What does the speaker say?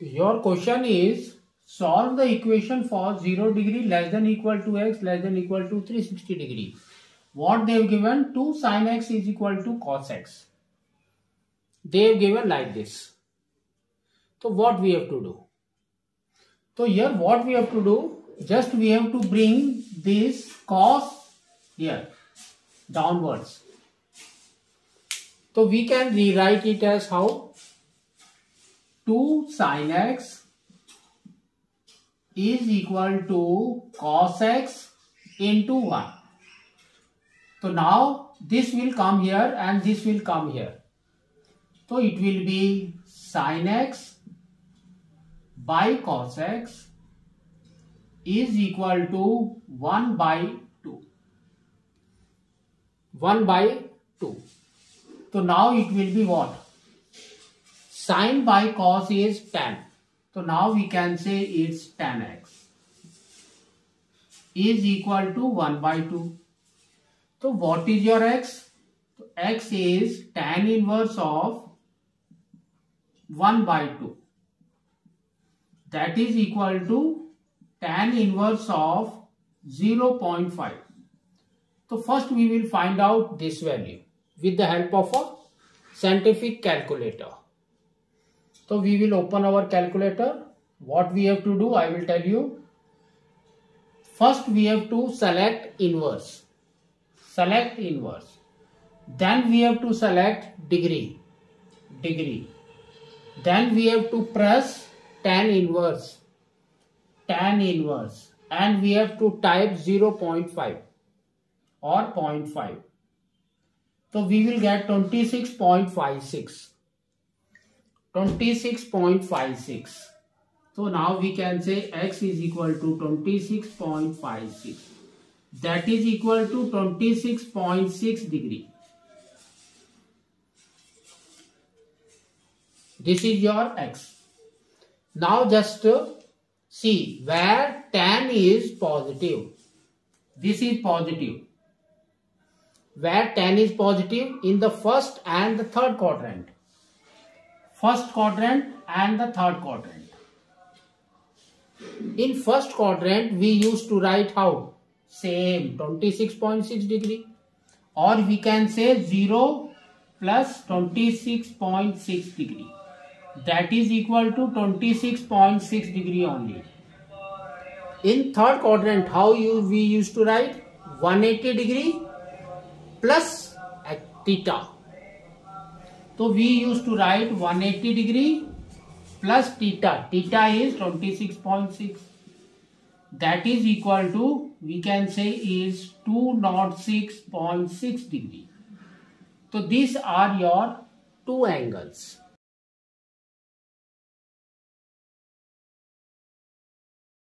Your question is solve the equation for 0 degree less than equal to x less than equal to 360 degree. What they have given 2 sin x is equal to cos x. They have given like this. So what we have to do? So here what we have to do just we have to bring this cos here downwards. So we can rewrite it as how 2 sin x is equal to cos x into 1. So now this will come here and this will come here. So it will be sin x by cos x is equal to 1 by 2. 1 by 2. So now it will be what? Sine by cos is tan. So now we can say it's tan x is equal to 1 by 2. So what is your x? So x is tan inverse of 1 by 2. That is equal to tan inverse of 0.5. So first we will find out this value with the help of a scientific calculator. So we will open our calculator. What we have to do, I will tell you. First we have to select inverse. Select inverse. Then we have to select degree. Degree. Then we have to press tan inverse. Tan inverse. And we have to type 0.5 or 0.5. So we will get 26.56. 26.56. So now we can say x is equal to 26.56. That is equal to 26.6 degree. This is your x. Now just uh, see where tan is positive. This is positive. Where tan is positive in the first and the third quadrant first quadrant and the third quadrant. In first quadrant, we used to write how? Same 26.6 degree or we can say 0 plus 26.6 degree. That is equal to 26.6 degree only. In third quadrant, how you we used to write 180 degree plus theta so we used to write 180 degree plus theta. Theta is 26.6. That is equal to, we can say is 206.6 degree. So these are your two angles.